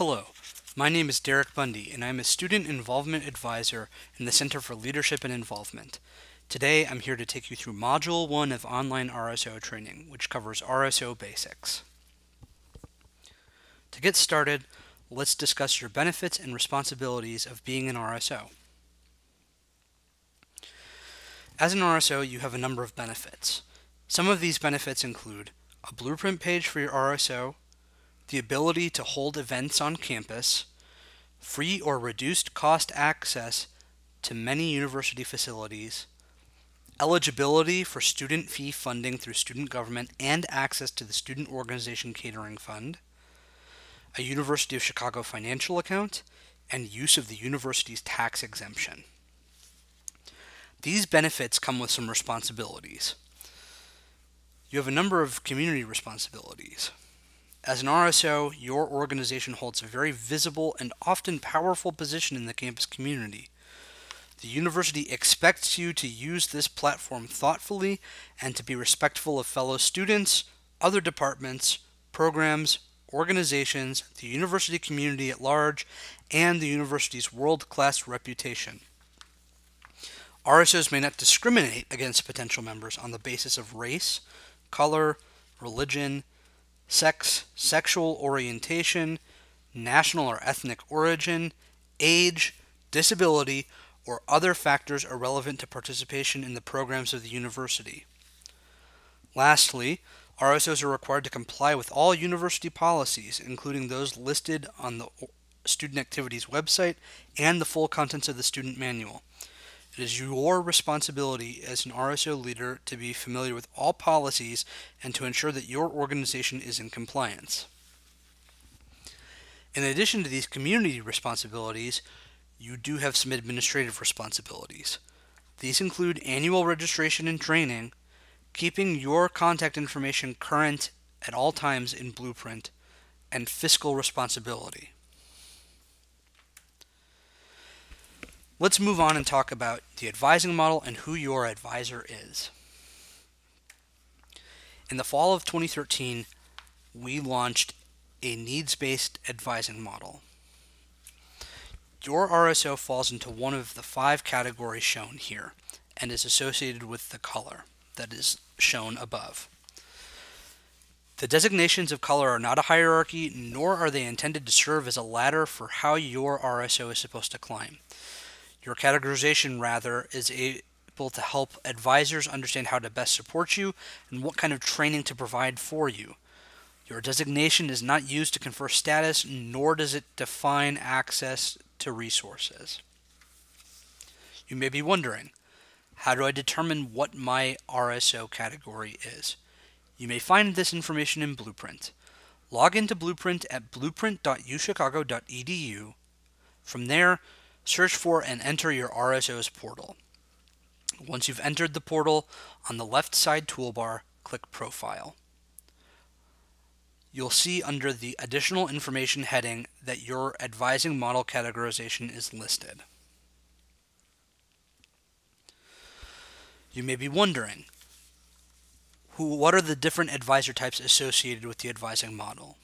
Hello, my name is Derek Bundy, and I'm a Student Involvement Advisor in the Center for Leadership and Involvement. Today, I'm here to take you through Module 1 of Online RSO Training, which covers RSO Basics. To get started, let's discuss your benefits and responsibilities of being an RSO. As an RSO, you have a number of benefits. Some of these benefits include a blueprint page for your RSO, the ability to hold events on campus, free or reduced cost access to many university facilities, eligibility for student fee funding through student government and access to the Student Organization Catering Fund, a University of Chicago financial account, and use of the university's tax exemption. These benefits come with some responsibilities. You have a number of community responsibilities. As an RSO, your organization holds a very visible and often powerful position in the campus community. The university expects you to use this platform thoughtfully and to be respectful of fellow students, other departments, programs, organizations, the university community at large, and the university's world class reputation. RSOs may not discriminate against potential members on the basis of race, color, religion, sex, sexual orientation, national or ethnic origin, age, disability, or other factors irrelevant to participation in the programs of the university. Lastly, RSOs are required to comply with all university policies, including those listed on the student activities website and the full contents of the student manual. It is your responsibility as an RSO leader to be familiar with all policies and to ensure that your organization is in compliance. In addition to these community responsibilities, you do have some administrative responsibilities. These include annual registration and training, keeping your contact information current at all times in Blueprint, and fiscal responsibility. Let's move on and talk about the advising model and who your advisor is. In the fall of 2013, we launched a needs based advising model. Your RSO falls into one of the five categories shown here and is associated with the color that is shown above. The designations of color are not a hierarchy, nor are they intended to serve as a ladder for how your RSO is supposed to climb. Your categorization, rather, is able to help advisors understand how to best support you and what kind of training to provide for you. Your designation is not used to confer status, nor does it define access to resources. You may be wondering, how do I determine what my RSO category is? You may find this information in Blueprint. Log into Blueprint at blueprint.uchicago.edu. From there, search for and enter your RSO's portal. Once you've entered the portal, on the left side toolbar, click Profile. You'll see under the Additional Information heading that your advising model categorization is listed. You may be wondering, who, what are the different advisor types associated with the advising model?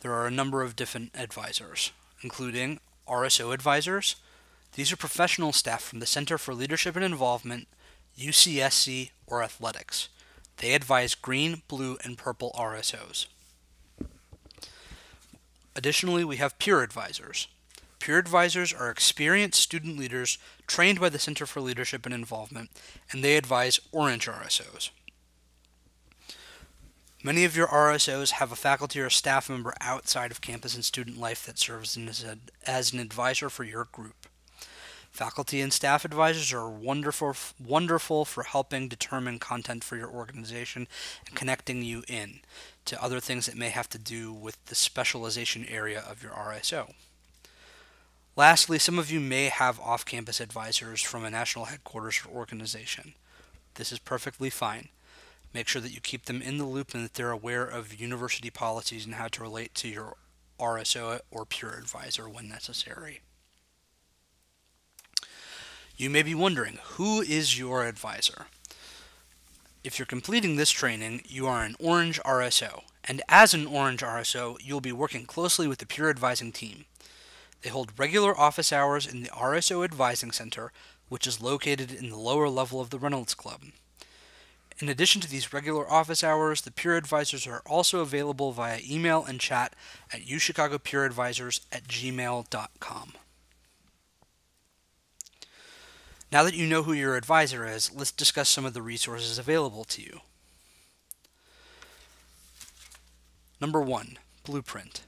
There are a number of different advisors, including RSO advisors. These are professional staff from the Center for Leadership and Involvement, UCSC, or athletics. They advise green, blue, and purple RSOs. Additionally, we have peer advisors. Peer advisors are experienced student leaders trained by the Center for Leadership and Involvement, and they advise orange RSOs. Many of your RSOs have a faculty or staff member outside of campus and student life that serves as an advisor for your group. Faculty and staff advisors are wonderful, wonderful for helping determine content for your organization and connecting you in to other things that may have to do with the specialization area of your RSO. Lastly, some of you may have off campus advisors from a national headquarters or organization. This is perfectly fine. Make sure that you keep them in the loop and that they're aware of university policies and how to relate to your RSO or peer advisor when necessary. You may be wondering, who is your advisor? If you're completing this training, you are an Orange RSO, and as an Orange RSO, you'll be working closely with the peer advising team. They hold regular office hours in the RSO Advising Center, which is located in the lower level of the Reynolds Club. In addition to these regular office hours, the peer advisors are also available via email and chat at uchicagopeeradvisors at gmail.com. Now that you know who your advisor is, let's discuss some of the resources available to you. Number one, Blueprint.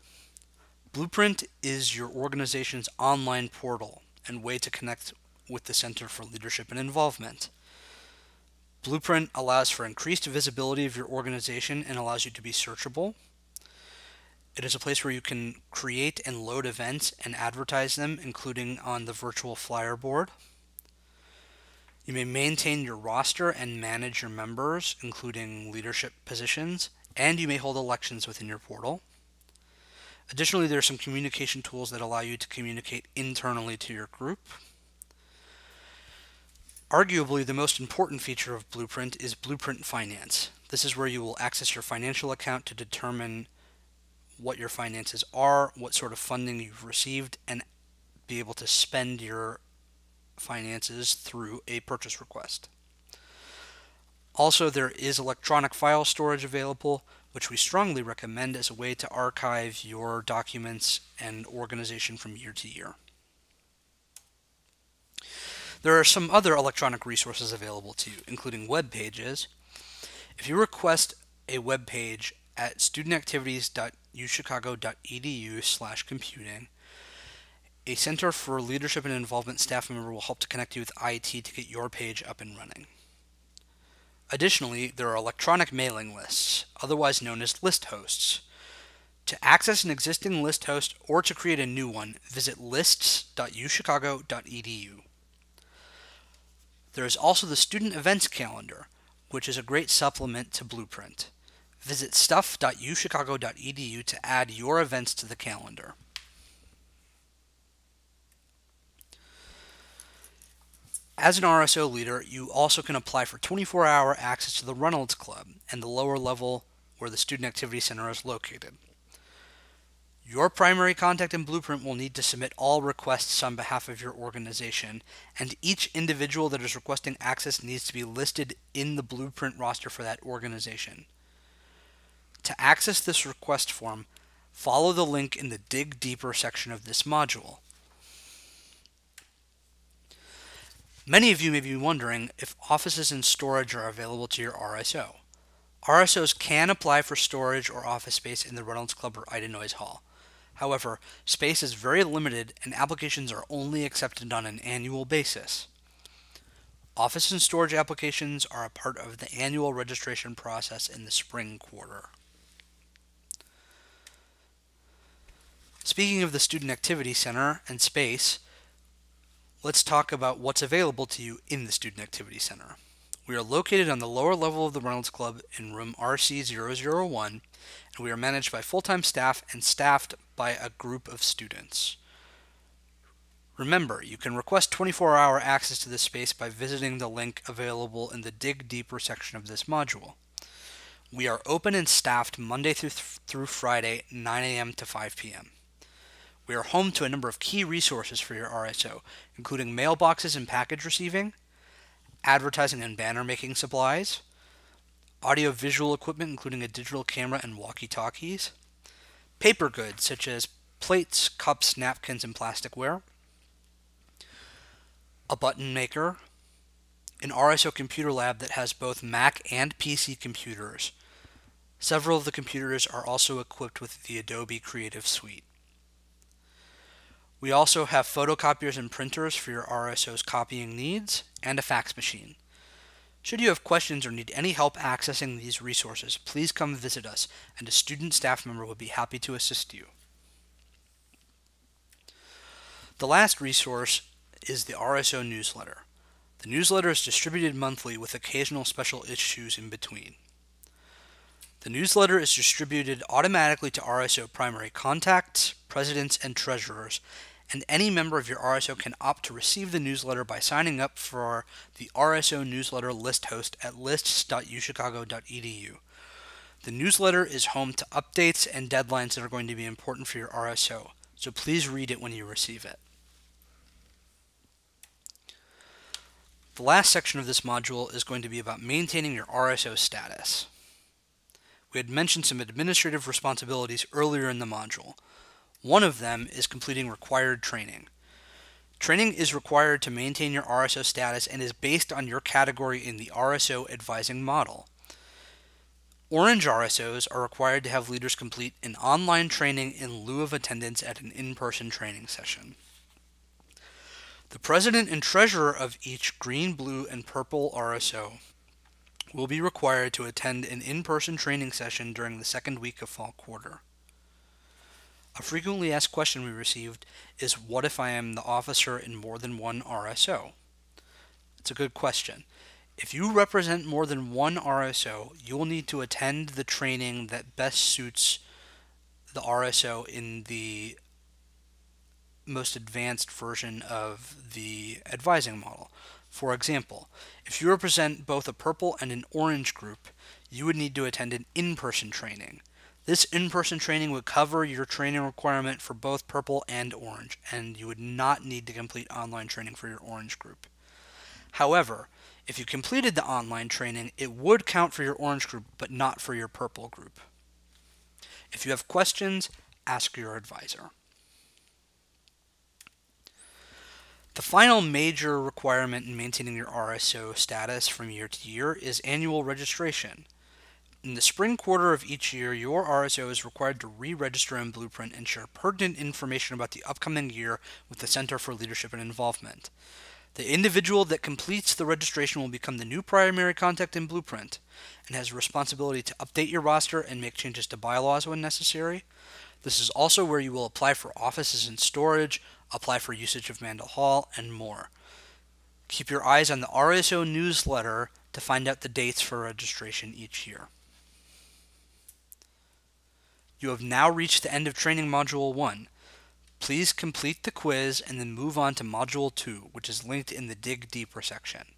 Blueprint is your organization's online portal and way to connect with the Center for Leadership and Involvement. Blueprint allows for increased visibility of your organization and allows you to be searchable. It is a place where you can create and load events and advertise them, including on the virtual flyer board. You may maintain your roster and manage your members, including leadership positions, and you may hold elections within your portal. Additionally, there are some communication tools that allow you to communicate internally to your group. Arguably, the most important feature of Blueprint is Blueprint Finance. This is where you will access your financial account to determine what your finances are, what sort of funding you've received, and be able to spend your finances through a purchase request. Also, there is electronic file storage available, which we strongly recommend as a way to archive your documents and organization from year to year. There are some other electronic resources available to you, including web pages. If you request a web page at studentactivities.uchicago.edu slash computing, a Center for Leadership and Involvement staff member will help to connect you with IT to get your page up and running. Additionally, there are electronic mailing lists, otherwise known as list hosts. To access an existing list host or to create a new one, visit lists.uchicago.edu. There is also the Student Events Calendar, which is a great supplement to Blueprint. Visit stuff.uchicago.edu to add your events to the calendar. As an RSO leader, you also can apply for 24 hour access to the Reynolds Club and the lower level where the Student Activity Center is located. Your primary contact in Blueprint will need to submit all requests on behalf of your organization, and each individual that is requesting access needs to be listed in the Blueprint roster for that organization. To access this request form, follow the link in the Dig Deeper section of this module. Many of you may be wondering if offices and storage are available to your RSO. RSOs can apply for storage or office space in the Reynolds Club or Ida Noyes Hall. However, space is very limited and applications are only accepted on an annual basis. Office and storage applications are a part of the annual registration process in the spring quarter. Speaking of the Student Activity Center and space, let's talk about what's available to you in the Student Activity Center. We are located on the lower level of the Reynolds Club in room RC001, and we are managed by full-time staff and staffed by a group of students. Remember, you can request 24-hour access to this space by visiting the link available in the Dig Deeper section of this module. We are open and staffed Monday through, th through Friday, 9 a.m. to 5 p.m. We are home to a number of key resources for your RSO, including mailboxes and package receiving, advertising and banner making supplies, audio-visual equipment including a digital camera and walkie-talkies, paper goods such as plates, cups, napkins, and plasticware, a button maker, an RSO computer lab that has both Mac and PC computers. Several of the computers are also equipped with the Adobe Creative Suite. We also have photocopiers and printers for your RSO's copying needs, and a fax machine. Should you have questions or need any help accessing these resources, please come visit us, and a student staff member will be happy to assist you. The last resource is the RSO newsletter. The newsletter is distributed monthly with occasional special issues in between. The newsletter is distributed automatically to RSO primary contacts, presidents, and treasurers, and any member of your RSO can opt to receive the newsletter by signing up for the RSO newsletter list host at lists.uchicago.edu. The newsletter is home to updates and deadlines that are going to be important for your RSO, so please read it when you receive it. The last section of this module is going to be about maintaining your RSO status. We had mentioned some administrative responsibilities earlier in the module. One of them is completing required training. Training is required to maintain your RSO status and is based on your category in the RSO advising model. Orange RSOs are required to have leaders complete an online training in lieu of attendance at an in person training session. The president and treasurer of each green, blue, and purple RSO will be required to attend an in person training session during the second week of fall quarter. A frequently asked question we received is What if I am the officer in more than one RSO? It's a good question. If you represent more than one RSO, you will need to attend the training that best suits the RSO in the most advanced version of the advising model. For example, if you represent both a purple and an orange group, you would need to attend an in person training. This in person training would cover your training requirement for both purple and orange, and you would not need to complete online training for your orange group. However, if you completed the online training, it would count for your orange group, but not for your purple group. If you have questions, ask your advisor. The final major requirement in maintaining your RSO status from year to year is annual registration. In the spring quarter of each year, your RSO is required to re register in Blueprint and share pertinent information about the upcoming year with the Center for Leadership and Involvement. The individual that completes the registration will become the new primary contact in Blueprint and has responsibility to update your roster and make changes to bylaws when necessary. This is also where you will apply for offices and storage, apply for usage of Mandel Hall, and more. Keep your eyes on the RSO newsletter to find out the dates for registration each year. You have now reached the end of training module 1. Please complete the quiz and then move on to module 2, which is linked in the Dig Deeper section.